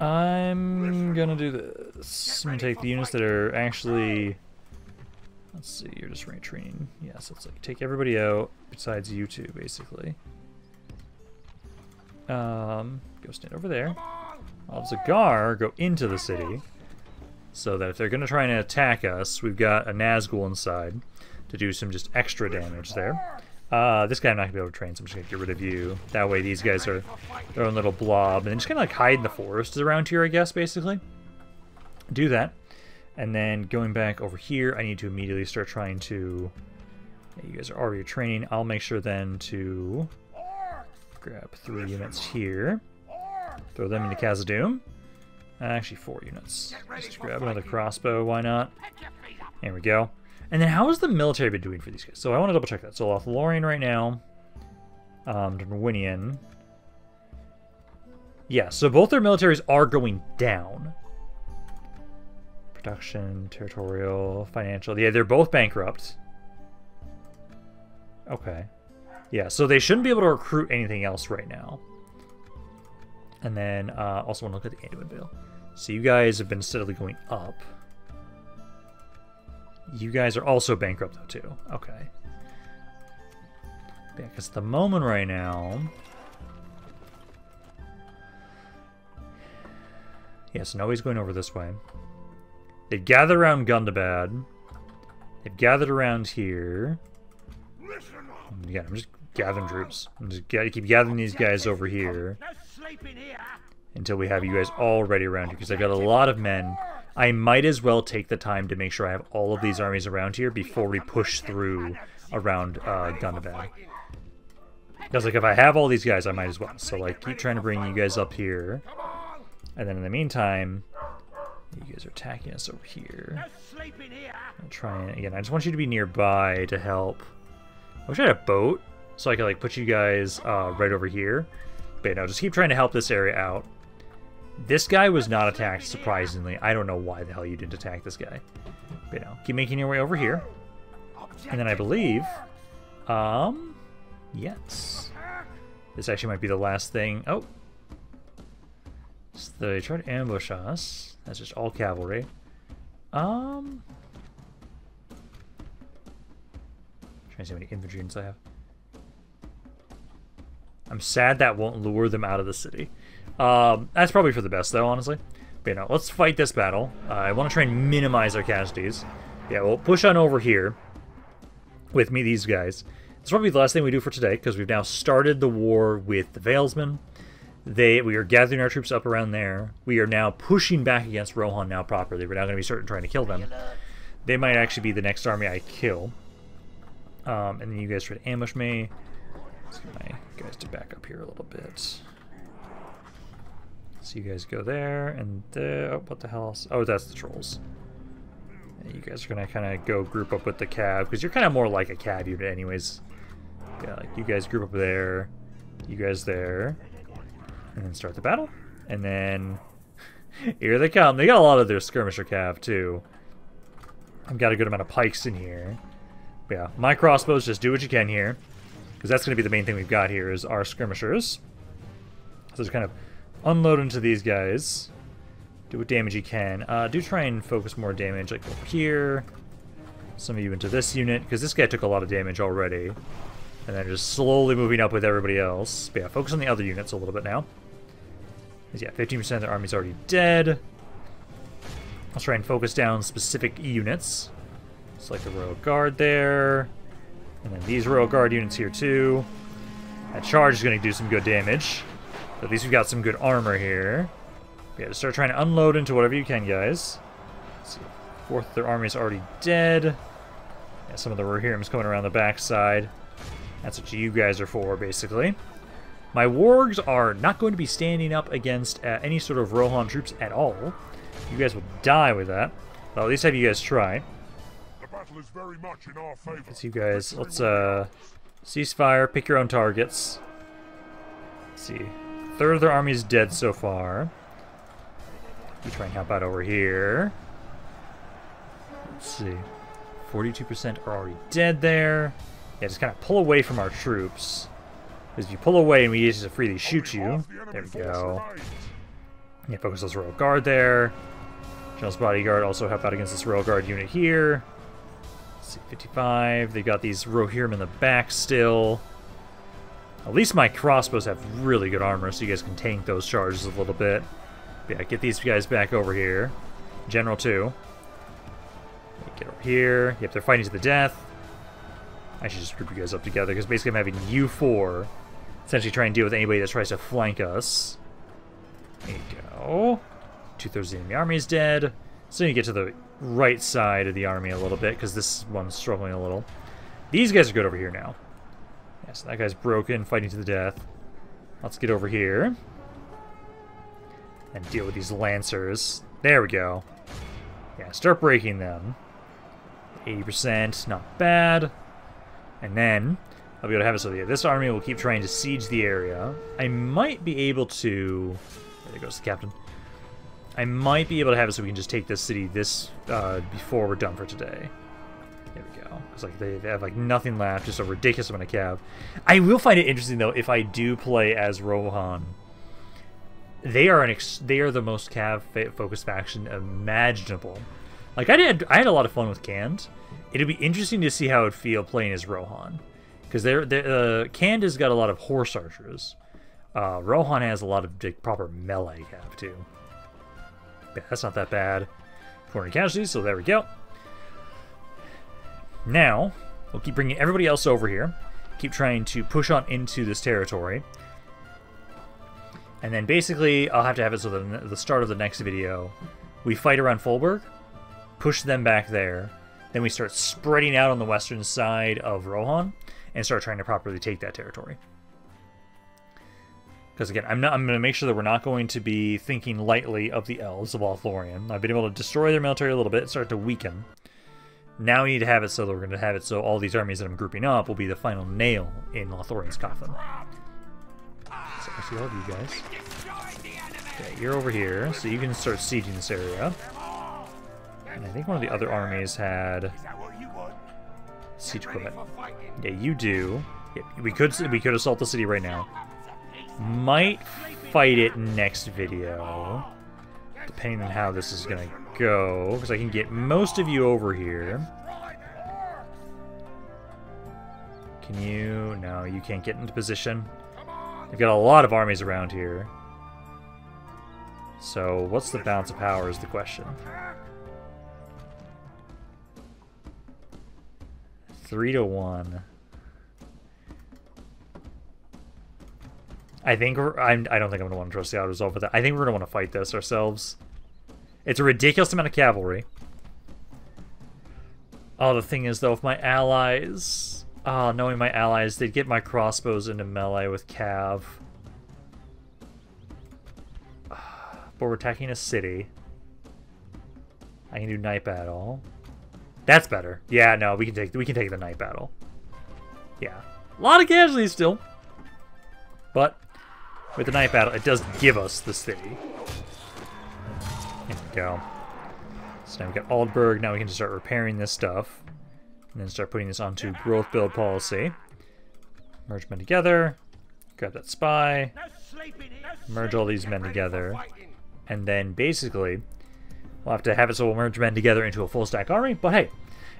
I'm gonna do this. I'm gonna take the units that are actually. Let's see, you're just rank training. Yeah, so it's like take everybody out besides you two, basically. Um, go stand over there. I'll Zagar go into the city, so that if they're gonna try and attack us, we've got a Nazgul inside to do some just extra damage there. Uh, this guy I'm not gonna be able to train, so I'm just gonna get rid of you. That way, these guys are their own little blob, and just kind of like hide in the forests around here, I guess, basically. Do that, and then going back over here, I need to immediately start trying to. you guys are already training. I'll make sure then to grab three units here, throw them into Khazad-dûm. Actually, four units. Just grab another crossbow. Why not? pick your feet up. There we go. And then how has the military been doing for these guys? So I want to double check that. So Lothlorien right now, um, Dorwinion. Yeah, so both their militaries are going down. Production, territorial, financial. Yeah, they're both bankrupt. Okay. Yeah, so they shouldn't be able to recruit anything else right now. And then uh, also want to look at the Anduin Vale. So you guys have been steadily going up. You guys are also bankrupt though too. Okay. Yeah, because the moment right now... Yeah, so nobody's going over this way. They've gathered around Gundabad. They've gathered around here. Yeah, I'm just gathering troops. I'm just gotta keep gathering these guys over here here. until we have you guys all ready around here because I've got a lot of men. I might as well take the time to make sure I have all of these armies around here before we push through around uh, Gundabad. Because like if I have all these guys, I might as well. So like keep trying to bring you guys up here, and then in the meantime, you guys are attacking us over here. No sleeping here. I'll try and again. I just want you to be nearby to help. I wish I had a boat so I could like put you guys uh, right over here. But no, just keep trying to help this area out. This guy was not attacked, surprisingly. I don't know why the hell you didn't attack this guy. But no, keep making your way over here. And then I believe, um, yes, this actually might be the last thing. Oh, so they tried to ambush us. That's just all cavalry. Um, trying to see how many infantry units I have. I'm sad that won't lure them out of the city. Um, that's probably for the best, though, honestly. But you know, let's fight this battle. Uh, I want to try and minimize our casualties. Yeah, we'll push on over here with me, these guys. It's probably the last thing we do for today because we've now started the war with the Valesmen. They, we are gathering our troops up around there. We are now pushing back against Rohan now properly. We're now going to be certain trying to kill them. They might actually be the next army I kill. Um, and then you guys try to ambush me. Let's get my guys to back up here a little bit. So you guys go there, and there. Oh, what the hell? Else? Oh, that's the trolls. And you guys are gonna kind of go group up with the cab because you're kind of more like a cab unit, anyways. Yeah, like you guys group up there, you guys there, and then start the battle. And then [LAUGHS] here they come. They got a lot of their skirmisher cav too. I've got a good amount of pikes in here. But yeah, my crossbows. Just do what you can here, because that's gonna be the main thing we've got here is our skirmishers. So just kind of unload into these guys. Do what damage you can. Uh, do try and focus more damage, like over here. Some of you into this unit, because this guy took a lot of damage already. And then just slowly moving up with everybody else. But yeah, focus on the other units a little bit now. Yeah, 15% of the army's already dead. Let's try and focus down specific units. It's like the Royal Guard there. And then these Royal Guard units here too. That charge is going to do some good damage. At least we've got some good armor here. Yeah, just start trying to unload into whatever you can, guys. See. Fourth of their army is already dead. Yeah, some of the Rohirrim's coming around the backside. That's what you guys are for, basically. My wargs are not going to be standing up against uh, any sort of Rohan troops at all. You guys will die with that. But at least have you guys try. The battle is very much in our favor. Let's you guys, let's uh, ceasefire, pick your own targets. Let's see. Third of their army is dead so far. You try and help out over here. Let's see. 42% are already dead there. Yeah, just kind of pull away from our troops. Because if you pull away and we to freely shoot you, Half the enemy there we go. Yeah, focus those Royal Guard there. General's Bodyguard also help out against this Royal Guard unit here. Let's see, 55. They got these Rohirrim in the back still. At least my crossbows have really good armor, so you guys can tank those charges a little bit. But yeah, get these guys back over here. General too. Get over here. Yep, they're fighting to the death. I should just group you guys up together, because basically I'm having you four essentially try and deal with anybody that tries to flank us. There you go. Two thirds of the enemy army is dead. So you get to the right side of the army a little bit because this one's struggling a little. These guys are good over here now. Yeah, so that guy's broken, fighting to the death. Let's get over here and deal with these lancers. There we go. Yeah, start breaking them. 80%, not bad. And then I'll be able to have it so yeah, this army will keep trying to siege the area. I might be able to. There goes the captain. I might be able to have it so we can just take this city this uh, before we're done for today. There we go. Because like they, have like nothing left, just a ridiculous amount of cav. I will find it interesting though if I do play as Rohan. They are an they are the most cav focused faction imaginable. Like I did, I had a lot of fun with Khand. It'd be interesting to see how it'd feel playing as Rohan. Because they're, they're, uh, Khand's got a lot of horse archers. Uh, Rohan has a lot of like, proper melee cav too. Yeah, that's not that bad. 400 casualties, so there we go. Now, we'll keep bringing everybody else over here. Keep trying to push on into this territory. And then basically, I'll have to have it so that the start of the next video, we fight around Fulberg, push them back there, then we start spreading out on the western side of Rohan, and start trying to properly take that territory. Because again, I'm not. I'm going to make sure that we're not going to be thinking lightly of the elves of Lothlorien. I've been able to destroy their military a little bit, start to weaken. Now we need to have it so that we're going to have it so all these armies that I'm grouping up will be the final nail in Lothlorien's coffin. So I see all of you guys. Okay, you're over here, so you can start sieging this area. And I think one of the other armies had siege equipment. Yeah, you do. Yeah, we could we could assault the city right now. Might fight it next video, depending on how this is gonna go, because I can get most of you over here. Can you? No, you can't get into position. They've got a lot of armies around here. So, what's the balance of power is the question. Three to one. I think we're, I'm, I don't think I'm going to want to trust the auto resolve that. I think we're going to want to fight this ourselves. It's a ridiculous amount of cavalry. Oh, the thing is, though, if my allies... Oh, knowing my allies, they'd get my crossbows into melee with cav. [SIGHS] But we're attacking a city. I can do night battle. That's better. Yeah, no, we can take we can take the night battle. Yeah. A lot of casualties still. But with the night battle, it does give us the city. There we go. So now we've got Aldburg. Now we can just start repairing this stuff. And then start putting this onto growth build policy. Merge men together. Grab that spy. Merge all these men together. And then basically, we'll have to have it so we'll merge men together into a full stack army. But hey,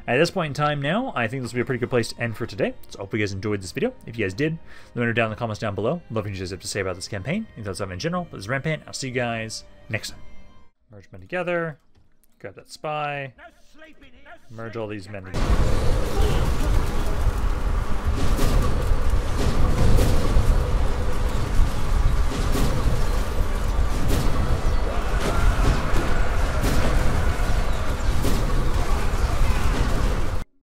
at this point in time now, I think this will be a pretty good place to end for today. So I hope you guys enjoyed this video. If you guys did, let me know down in the comments down below. Love what you guys have to say about this campaign. And thoughts on in general. But this is Rampaned. I'll see you guys next time. Merge men together. Grab that spy. Merge all these men together.